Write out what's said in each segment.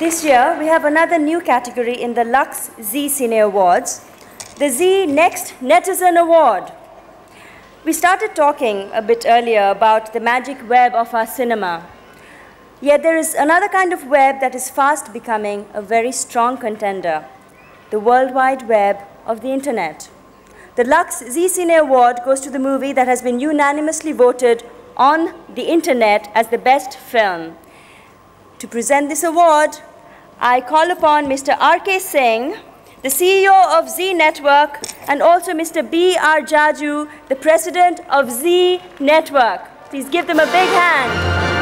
This year, we have another new category in the Lux Zee Cine Awards, the Zee Next Netizen Award. We started talking a bit earlier about the magic web of our cinema. Yet there is another kind of web that is fast becoming a very strong contender the World Wide Web of the Internet. The Lux Zee Cine Award goes to the movie that has been unanimously voted on the Internet as the best film. To present this award, I call upon Mr. R.K. Singh, the CEO of Zee Network, and also Mr. B.R. Jaju, the president of Zee Network. Please give them a big hand.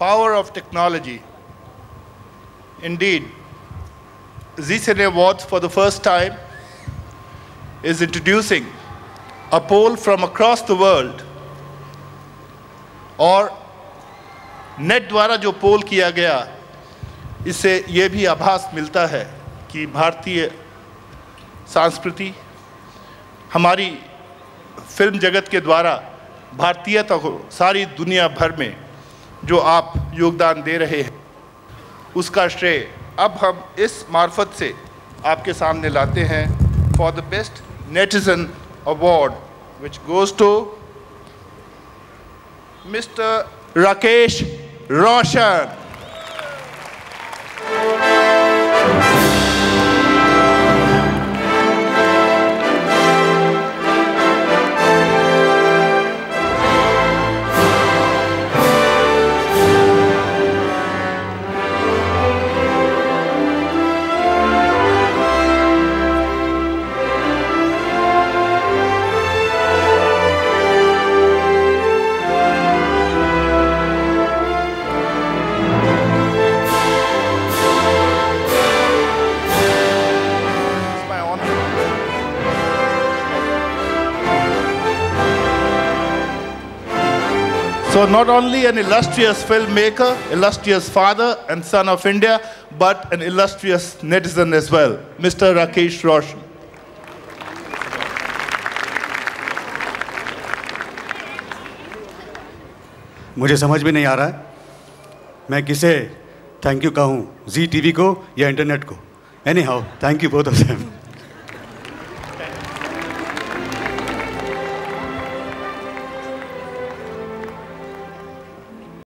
Power of technology. Indeed, ZCine Awards for the first time is introducing a poll from across the world और net द्वारा जो पोल किया गया इससे ये भी आभास मिलता है कि भारतीय संस्कृति हमारी फ़िल्म जगत के द्वारा भारतीयता को सारी दुनिया भर में जो आप योगदान दे रहे हैं, उसका श्रेय अब हम इस मार्फत से आपके सामने लाते हैं for the best netizen award which goes to mister Rakesh Roshan So, not only an illustrious filmmaker, illustrious father and son of India, but an illustrious netizen as well, Mr. Rakesh Roshan. मुझे समझ में नहीं आ रहा है मैं किसे thank you कहूँ जी TV को या इंटरनेट को anyhow thank you both of them